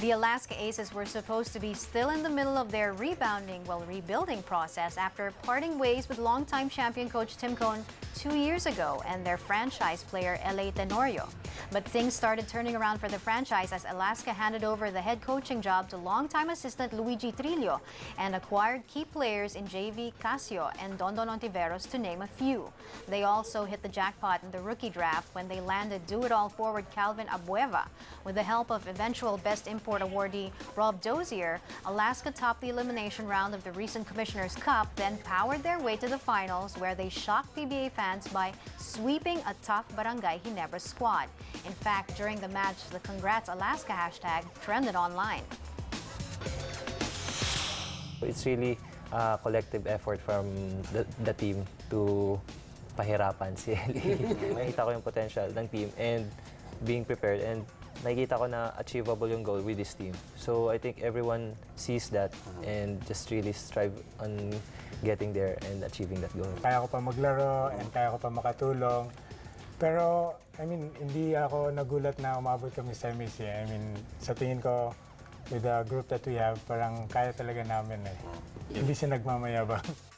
The Alaska Aces were supposed to be still in the middle of their rebounding, well, rebuilding process after parting ways with longtime champion coach Tim Cone two years ago and their franchise player L.A. Tenorio. But things started turning around for the franchise as Alaska handed over the head coaching job to longtime assistant Luigi Trillo and acquired key players in JV Casio and Dondon Hontiveros to name a few. They also hit the jackpot in the rookie draft when they landed do-it-all forward Calvin Abueva. With the help of eventual Best Import awardee Rob Dozier, Alaska topped the elimination round of the recent Commissioner's Cup, then powered their way to the finals where they shocked PBA fans by sweeping a tough Barangay Ginebra squad. In fact, during the match, the Congrats Alaska hashtag trended online. It's really a collective effort from the, the team to pahirapan si Ellie. Nakita ko yung potential ng team and being prepared and nakikita ko na achievable yung goal with this team. So I think everyone sees that and just really strive on getting there and achieving that goal. Kaya ko pa maglaro and kaya ko pa makatulong. Pero, I mean, hindi ako nagulat na umabot kami sa semis eh. I mean, sa tingin ko, with the group that we have, parang kaya talaga namin eh. Hindi siya nagmamayabang.